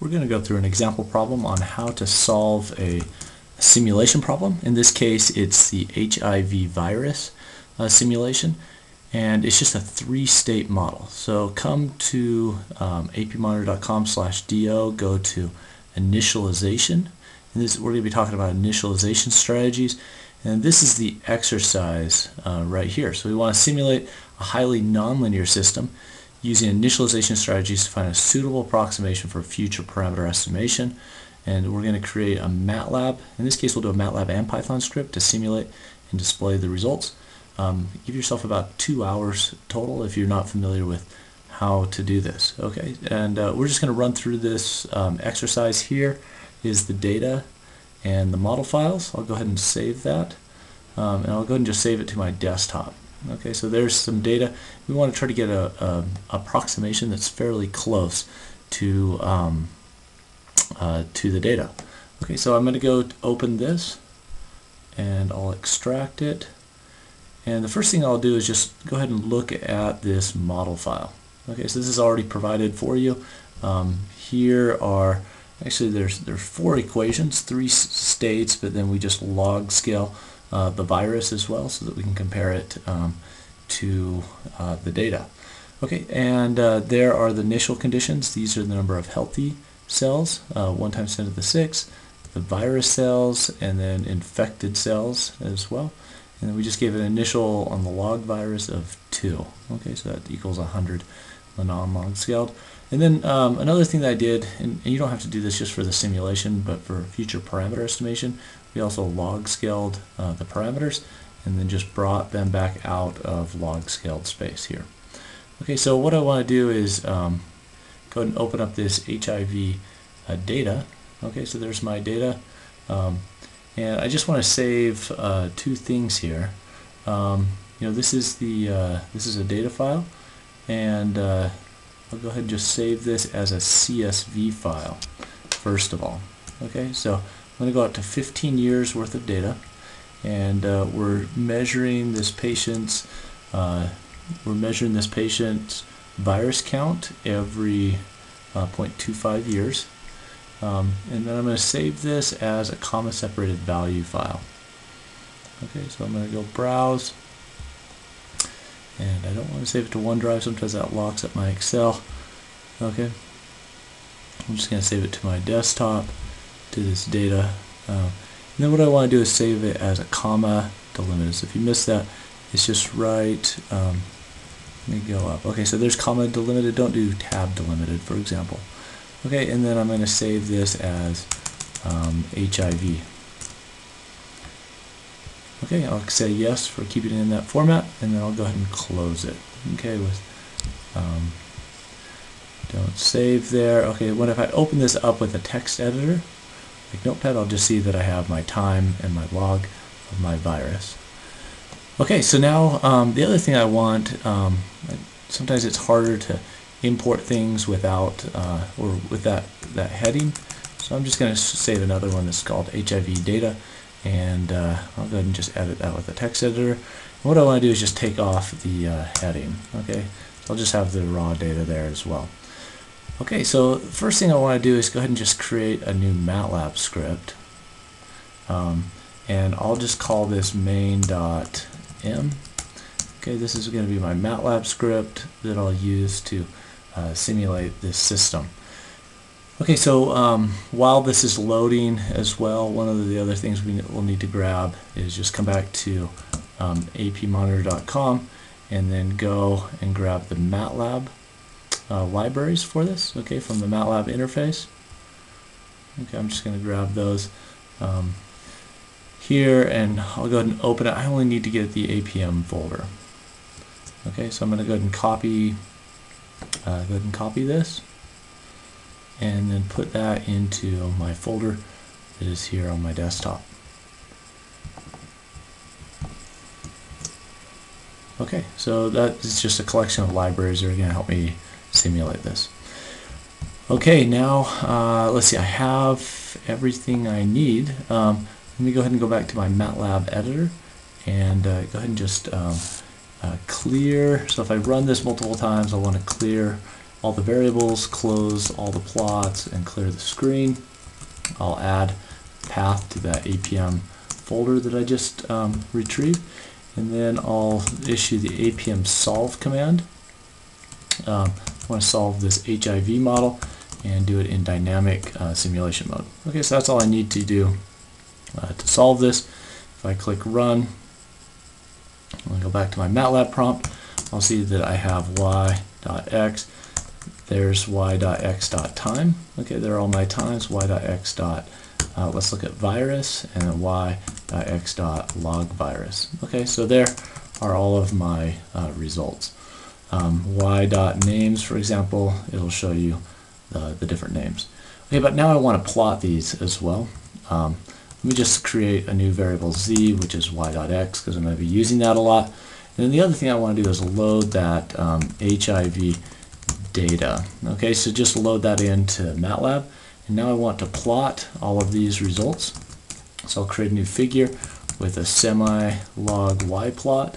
we're going to go through an example problem on how to solve a simulation problem. In this case, it's the HIV virus uh, simulation, and it's just a three-state model. So come to um, apmonitor.com slash do, go to initialization, and this, we're going to be talking about initialization strategies, and this is the exercise uh, right here. So we want to simulate a highly nonlinear system using initialization strategies to find a suitable approximation for future parameter estimation. And we're going to create a MATLAB. In this case, we'll do a MATLAB and Python script to simulate and display the results. Um, give yourself about two hours total if you're not familiar with how to do this. Okay, and uh, we're just going to run through this um, exercise here is the data and the model files. I'll go ahead and save that. Um, and I'll go ahead and just save it to my desktop. Okay, so there's some data. We want to try to get a, a approximation that's fairly close to um, uh, to the data. Okay, so I'm going to go open this, and I'll extract it. And the first thing I'll do is just go ahead and look at this model file. Okay, so this is already provided for you. Um, here are actually there's there's four equations, three states, but then we just log scale uh, the virus as well so that we can compare it um, to uh, the data. Okay, and uh, there are the initial conditions. These are the number of healthy cells, uh, 1 times 10 to the 6, the virus cells, and then infected cells as well. And then we just gave an initial on the log virus of 2. Okay, so that equals 100 the non-log scaled. And then um, another thing that I did, and, and, you don't have to do this just for the simulation, but for future parameter estimation, we also log scaled uh, the parameters and then just brought them back out of log scaled space here. Okay, so what I want to do is um, go ahead and open up this HIV uh, data. Okay, so there's my data. Um, and I just want to save uh, two things here. Um, you know, this is the uh, this is a data file, and uh, I'll go ahead and just save this as a CSV file first of all. Okay, so I'm going to go out to 15 years worth of data and uh, we're measuring this patient's uh, we're measuring this patient's virus count every uh, 0.25 years um, and then I'm going to save this as a comma separated value file okay so I'm going to go browse and I don't want to save it to OneDrive sometimes that locks up my Excel okay I'm just going to save it to my desktop to this data uh, and then what I want to do is save it as a comma delimited. So if you miss that, it's just right. Um, let me go up. Okay, so there's comma delimited. Don't do tab delimited, for example. Okay, and then I'm going to save this as um, HIV. Okay, I'll say yes for keeping it in that format, and then I'll go ahead and close it. Okay, with um, don't save there. Okay, what if I open this up with a text editor? like Notepad, I'll just see that I have my time and my log of my virus. Okay, so now um, the other thing I want, um, sometimes it's harder to import things without uh, or with that, that heading. So I'm just going to save another one that's called HIV data and uh, I'll go ahead and just edit that with a text editor. And what I want to do is just take off the uh, heading. Okay, so I'll just have the raw data there as well. Okay, so the first thing I want to do is go ahead and just create a new MATLAB script. Um, and I'll just call this main.m. Okay, this is going to be my MATLAB script that I'll use to uh, simulate this system. Okay, so um, while this is loading as well, one of the other things we will need to grab is just come back to um, apmonitor.com and then go and grab the MATLAB uh, libraries for this, okay, from the MATLAB interface. Okay, I'm just going to grab those um, here and I'll go ahead and open it. I only need to get the APM folder. Okay, so I'm going to go ahead and copy, uh, go ahead and copy this and then put that into my folder that is here on my desktop. Okay, so that is just a collection of libraries that are going to help me simulate this. Okay, now uh, let's see, I have everything I need. Um, let me go ahead and go back to my MATLAB editor and uh, go ahead and just um, uh, clear. So if I run this multiple times, I want to clear all the variables, close all the plots, and clear the screen. I'll add path to that APM folder that I just um, retrieved, and then I'll issue the APM solve command. Um, I want to solve this HIV model and do it in dynamic uh, simulation mode. Okay, so that's all I need to do uh, to solve this. If I click run, I'll go back to my MATLAB prompt, I'll see that I have y.x, there's y.x.time. Okay, there are all my times, y.x. Dot, uh, let's look at virus, and then y.x. log virus. Okay, so there are all of my uh, results. Um, y.names, for example, it'll show you the, the different names. Okay, but now I want to plot these as well. Um, let me just create a new variable z, which is y.x, because I'm going to be using that a lot. And then the other thing I want to do is load that um, HIV data. Okay, so just load that into MATLAB. And now I want to plot all of these results. So I'll create a new figure with a semi-log y plot,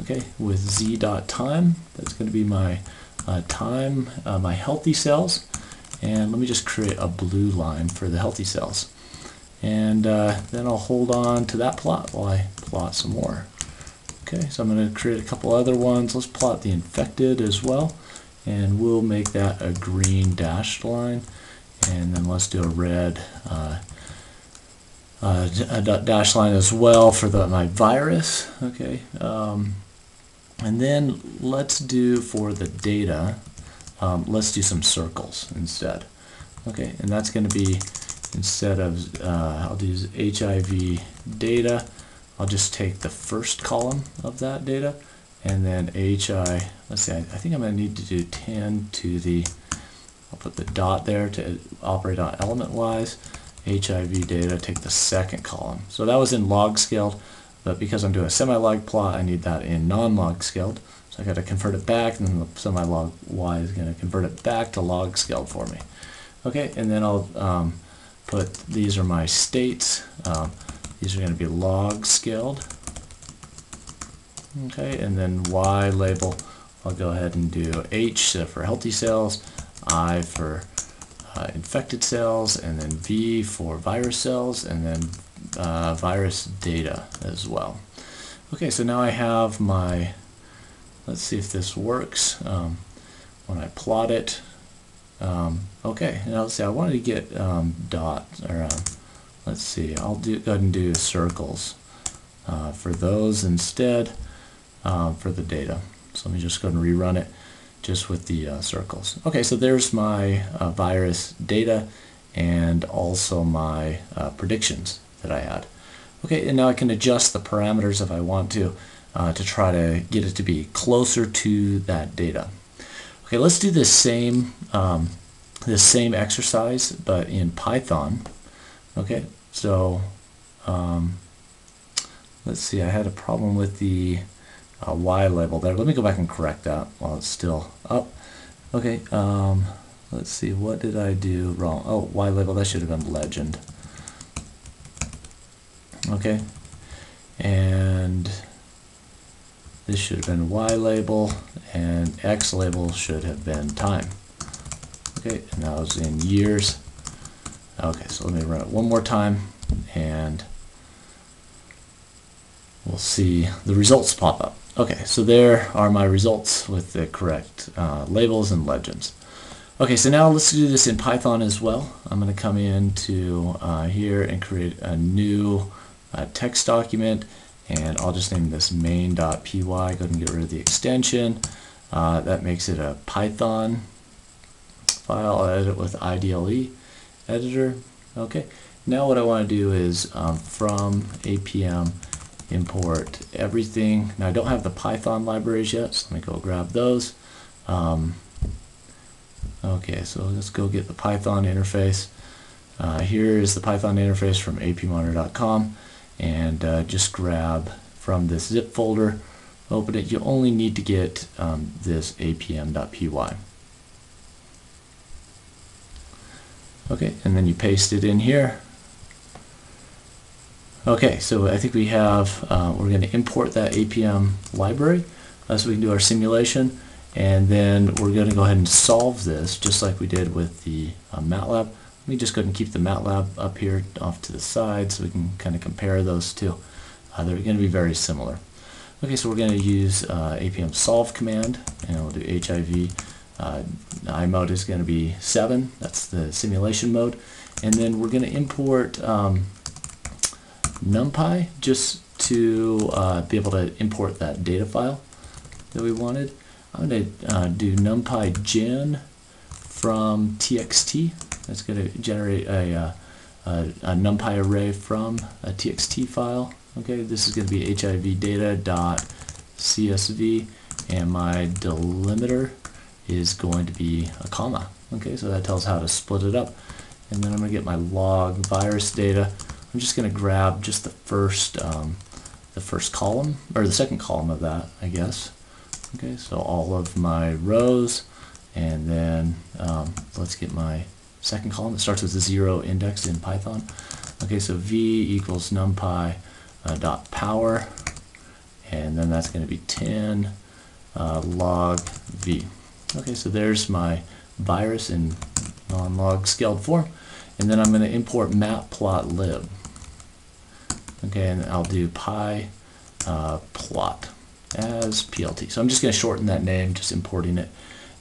okay, with z dot time. That's going to be my uh, time, uh, my healthy cells. And let me just create a blue line for the healthy cells and uh, then I'll hold on to that plot while I plot some more. Okay, so I'm going to create a couple other ones. Let's plot the infected as well, and we'll make that a green dashed line, and then let's do a red uh, uh, line as well for the, my virus. Okay, um, and then let's do for the data, um, let's do some circles instead. Okay, and that's going to be instead of, uh, I'll use HIV data, I'll just take the first column of that data and then HI, let's see, I, I think I'm going to need to do 10 to the, I'll put the dot there to operate on element wise. HIV data, take the second column. So that was in log scaled, but because I'm doing a semi-log plot, I need that in non-log scaled. So I got to convert it back, and then the semi-log y is going to convert it back to log scaled for me. Okay, and then I'll um, but these are my states. Um, these are going to be log scaled. Okay, and then Y label, I'll go ahead and do H for healthy cells, I for uh, infected cells, and then V for virus cells, and then uh, virus data as well. Okay, so now I have my, let's see if this works. Um, when I plot it, um, okay, now let's see, I wanted to get um, dots, or uh, let's see, I'll do, go ahead and do circles uh, for those instead uh, for the data. So let me just go and rerun it just with the uh, circles. Okay, so there's my uh, virus data and also my uh, predictions that I had. Okay, and now I can adjust the parameters if I want to to try to get it to be closer to that data. Okay, let's do this same um, this same exercise, but in Python. Okay, so um, let's see. I had a problem with the uh, Y label there. Let me go back and correct that while it's still up. Okay, um, let's see. What did I do wrong? Oh, Y label. That should have been legend. Okay, and this should have been Y label, and X label should have been time. Okay, and that was in years. Okay, so let me run it one more time, and we'll see the results pop up. Okay, so there are my results with the correct uh, labels and legends. Okay, so now let's do this in Python as well. I'm going to come into uh, here and create a new uh, text document and I'll just name this main.py, go ahead and get rid of the extension. Uh, that makes it a Python file. I'll edit with IDLE editor. Okay, now what I want to do is um, from APM import everything. Now I don't have the Python libraries yet, so let me go grab those. Um, okay, so let's go get the Python interface. Uh, here is the Python interface from apmonitor.com and uh, just grab from this zip folder, open it. You only need to get um, this apm.py. Okay, and then you paste it in here. Okay, so I think we have, uh, we're going to import that APM library uh, so we can do our simulation. And then we're going to go ahead and solve this just like we did with the uh, MATLAB. Let me just go ahead and keep the MATLAB up here off to the side so we can kind of compare those two. Uh, they're going to be very similar. Okay, so we're going to use uh, APM solve command and we'll do HIV. Uh, I mode is going to be 7, that's the simulation mode. And then we're going to import um, NumPy just to uh, be able to import that data file that we wanted. I'm going to uh, do numpy gen from txt. That's going to generate a, uh, a, a, numpy array from a txt file. Okay, this is going to be hiv data dot csv, and my delimiter is going to be a comma. Okay, so that tells how to split it up. And then I'm going to get my log virus data. I'm just going to grab just the first um, the first column or the second column of that, I guess. Okay, so all of my rows, and then um, let's get my second column. It starts with a zero index in Python. Okay, so v equals numpy uh, dot power, and then that's going to be 10 uh, log v. Okay, so there's my virus in non-log scaled form, and then I'm going to import matplotlib. And I'll do pi uh, plot as PLT. So I'm just going to shorten that name, just importing it.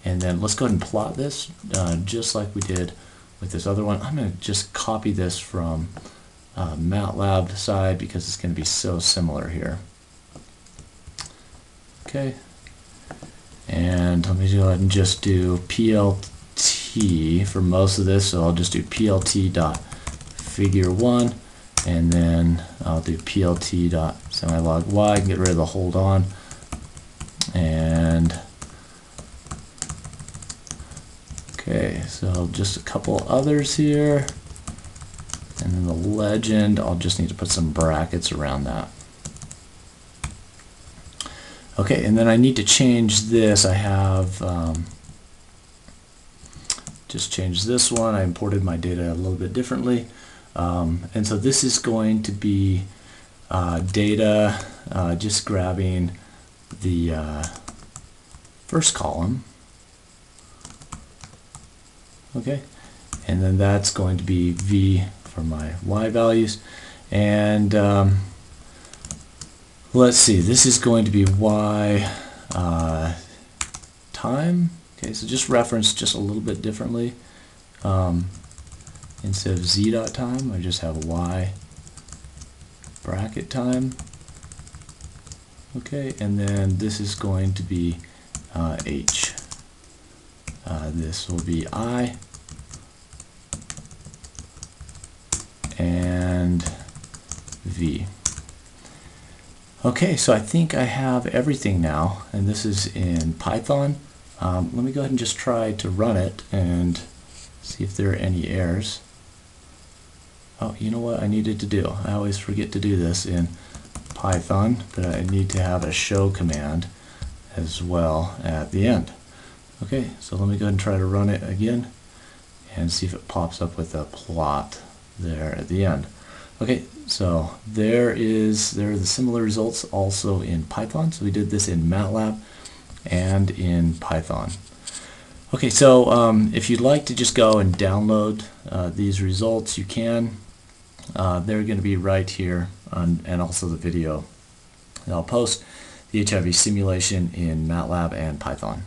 And then let's go ahead and plot this uh, just like we did with this other one. I'm going to just copy this from uh, MATLAB side because it's going to be so similar here. Okay. And let me go ahead and just do PLT for most of this. So I'll just do PLT dot figure one and then I'll do PLT dot semilog y and get rid of the hold on. And okay so just a couple others here. And then the legend I'll just need to put some brackets around that. Okay and then I need to change this. I have um, just changed this one. I imported my data a little bit differently um, and so this is going to be uh, data uh, just grabbing the uh, first column. Okay, and then that's going to be V for my Y values. And um, let's see, this is going to be Y uh, time. Okay, so just reference just a little bit differently. Um, instead of Z dot time, I just have Y bracket time. Okay, and then this is going to be uh, H. Uh, this will be I. And V. Okay, so I think I have everything now, and this is in Python. Um, let me go ahead and just try to run it and see if there are any errors. Oh, you know what I needed to do? I always forget to do this in Python, but I need to have a show command as well at the end. Okay, so let me go ahead and try to run it again and see if it pops up with a plot there at the end. Okay, so there is there are the similar results also in Python. So we did this in MATLAB and in Python. Okay, so um, if you'd like to just go and download uh, these results, you can. Uh, they're going to be right here on, and also the video. And I'll post the HIV simulation in MATLAB and Python.